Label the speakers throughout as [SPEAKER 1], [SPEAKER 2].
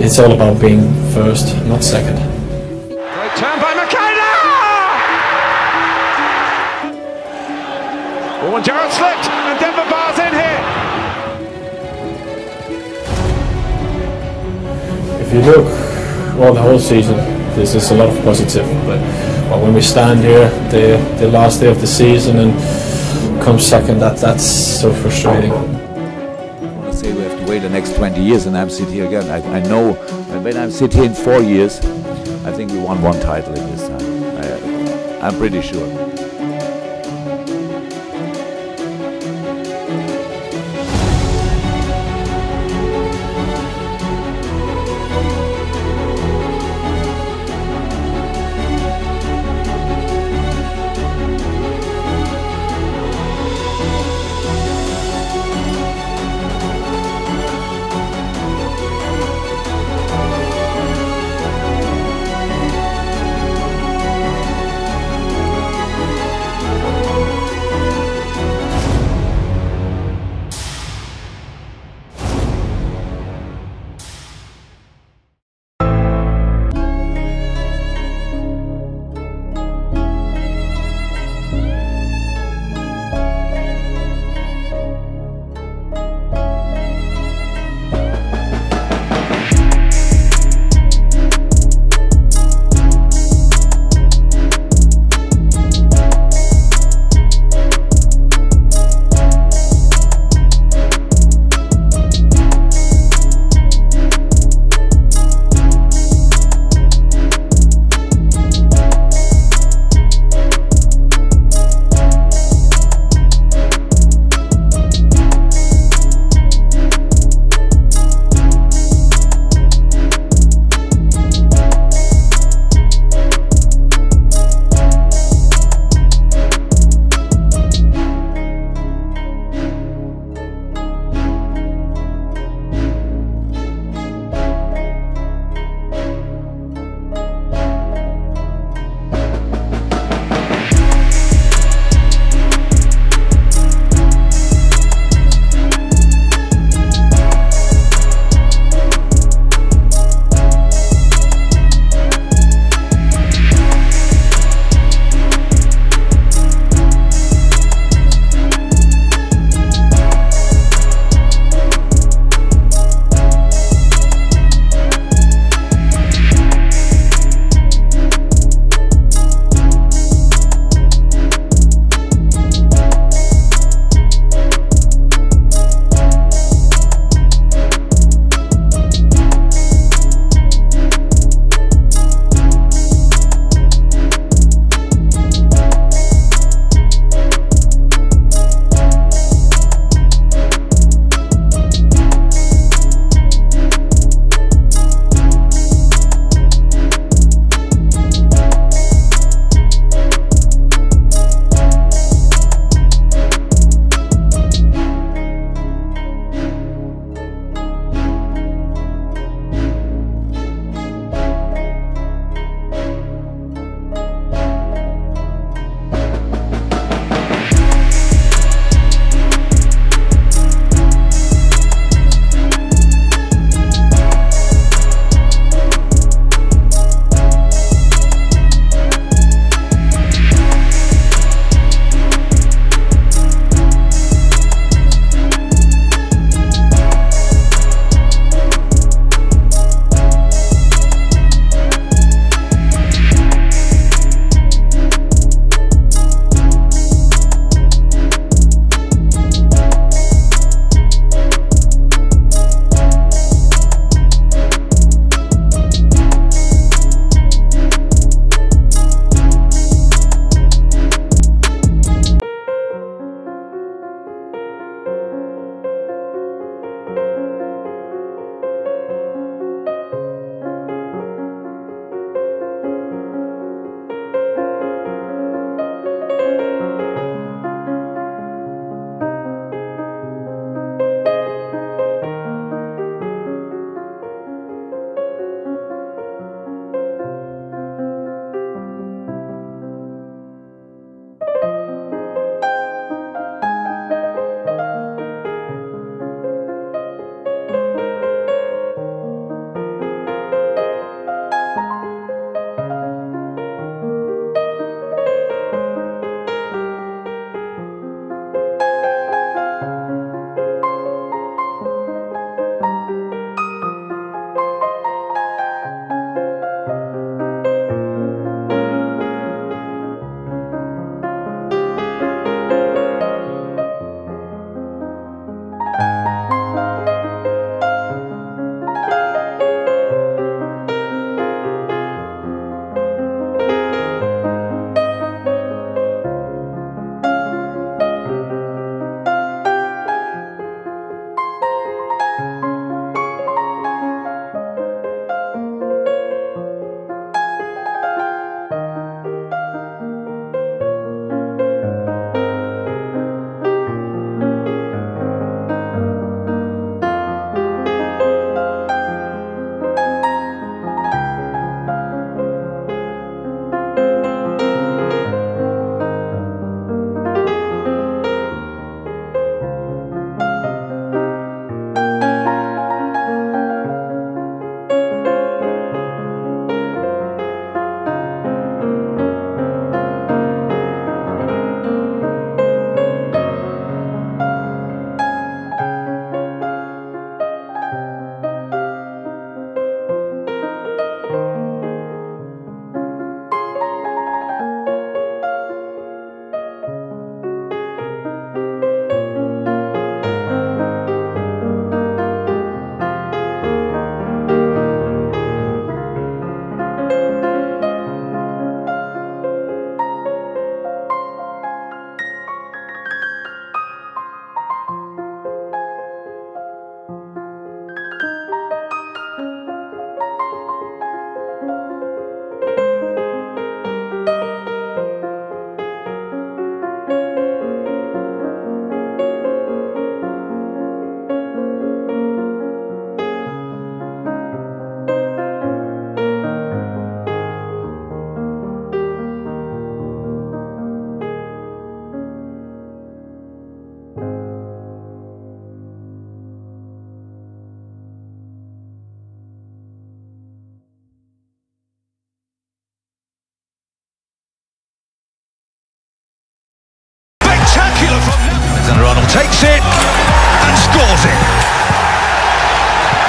[SPEAKER 1] it's all about being first, not second.
[SPEAKER 2] Great turn by Makeda! Oh, and Gerrard slipped, and Demba Ba's in here.
[SPEAKER 1] If you look well the whole season, there's is a lot of positive. But well, when we stand here, the the last day of the season and come second, that that's so frustrating.
[SPEAKER 3] The next 20 years and I'm sitting here again. I, I know when I sit here in four years, I think we won one title in this time. I, I'm pretty sure.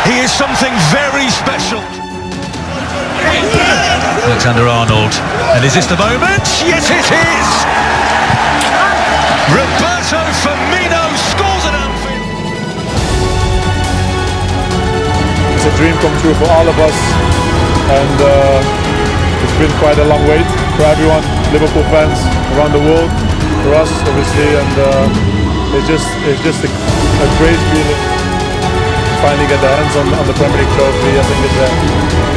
[SPEAKER 4] He is something very special.
[SPEAKER 5] Alexander Arnold. And is this the moment?
[SPEAKER 4] Yes, it is. Roberto Firmino scores at Anfield.
[SPEAKER 2] It's a dream come true for all of us, and uh, it's been quite a long wait for everyone, Liverpool fans around the world, for us obviously, and uh, it's just it's just a, a great feeling. To Finally get their hands on, on the Premier League trophy. I think it's a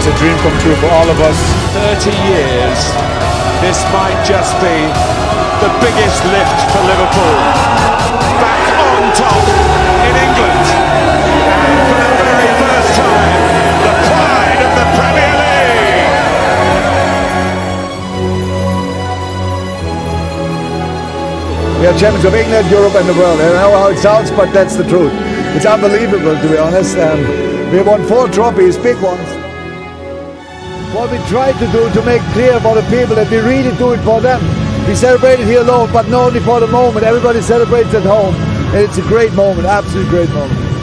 [SPEAKER 2] it's a dream come true for all of us.
[SPEAKER 4] 30 years. This might just be the biggest lift for Liverpool. Back on top in England. And for the very first time, the pride of the Premier League.
[SPEAKER 6] We are champions of England, Europe, and the world. I don't know how it sounds, but that's the truth. It's unbelievable, to be honest. Um, we won four trophies, big ones. What we tried to do to make clear for the people that we really do it for them. We celebrated here alone, but not only for the moment. Everybody celebrates at home. And it's a great moment, absolutely great moment.